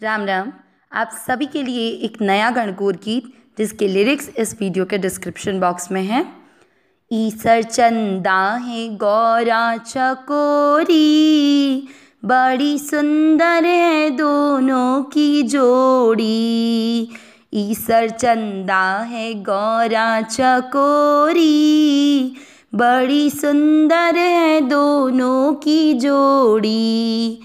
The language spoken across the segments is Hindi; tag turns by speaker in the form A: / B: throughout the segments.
A: राम राम, आप सभी के लिए एक नया गणगौर गीत, जिसके लिरिक्स इस वीडियो के डिस्क्रिप्शन बॉक्स में हैं। ईसर चंदा है गौरा चकोरी, बड़ी सुंदर है दोनों की जोड़ी। ईसर चंदा है गौरा चकोरी, बड़ी सुंदर है दोनों की जोड़ी।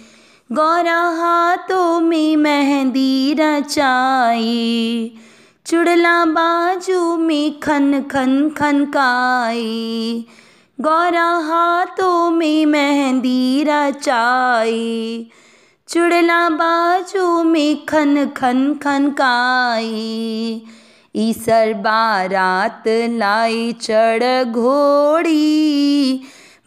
A: गौरा हाथों में मेहंदी रचाई, चुड़ला बाजू में खन खन खनकाई गौरा हाथों में मेहंदी रचाई, चुड़ला बाजू में खन खन खनकाई ईसर बारात लाई चढ़ घोड़ी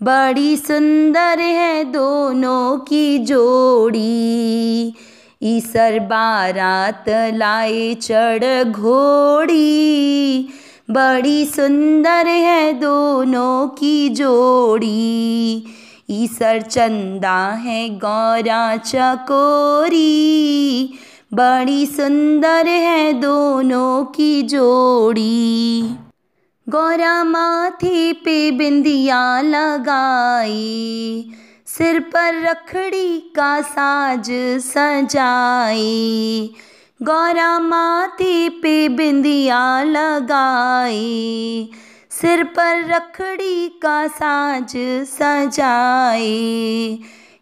A: बड़ी सुंदर है दोनों की जोड़ी। ईसर बारात लाए चढ़ घोड़ी। बड़ी सुंदर है दोनों की जोड़ी। ईसर चंदा है गौरा चकोरी। बड़ी सुंदर है दोनों की जोड़ी। गौरा माथे पे बिंदिया लगाई, सिर पर रखड़ी का साज सजाई। गौरा माथे पे बिंदिया लगाई, सिर पर रखड़ी का साज सजाई।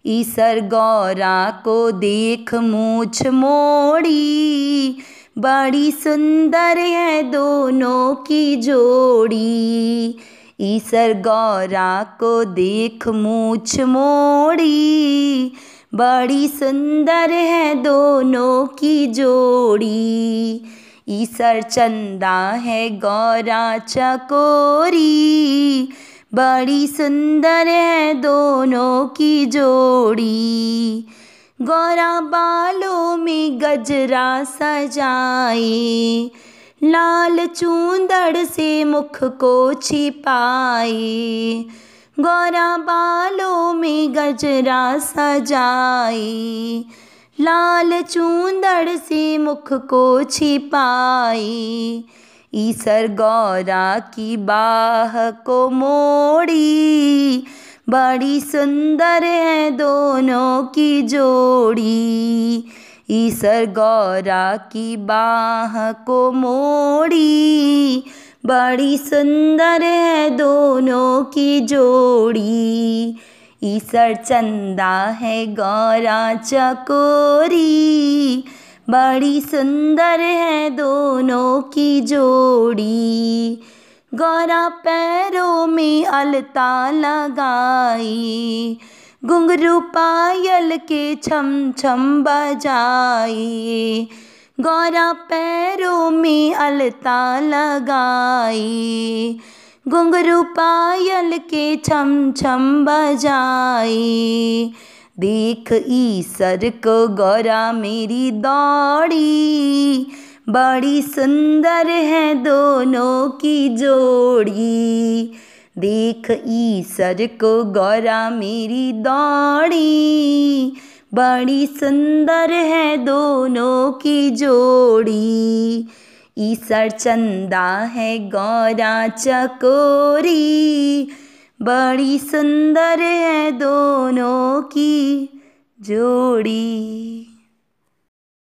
A: ईसर गौरा को देख मूछ मोड़ी बड़ी सुंदर है दोनों की जोड़ी। ईसर गौरा को देख मूछ मोड़ी। बड़ी सुंदर है दोनों की जोड़ी। ईसर चंदा है गौरा चकोरी। बड़ी सुंदर है दोनों की जोड़ी। गौरा बालों में गजरा सजाई। लाल चूंदड़ से मुख को छिपाए गौरा बालों में गजरा सजाई। लाल चूंदड़ से मुख को छिपाई। ईसर गौरा की बाह को मोड़ी। बड़ी सुंदर है दोनों की जोड़ी। ईसर गौरा की बाह को मोड़ी। बड़ी सुंदर है दोनों की जोड़ी। ईसर चंदा है गौरा चकोरी। बड़ी सुंदर है दोनों की जोड़ी। गौरा पैरों में अलता लगाई, घुंघरू पायल के छम छम बजाई। गौरा पैरों में अलता लगाई, घुंघरू पायल के छम छम बजाई। देख ईसर को गौरा मेरी दौड़ी बड़ी सुंदर है दोनों की जोड़ी। देख ईसर को गौरा मेरी दौड़ी। बड़ी सुंदर है दोनों की जोड़ी। ईसर चंदा है गौरा चकोरी। बड़ी सुंदर है दोनों की जोड़ी।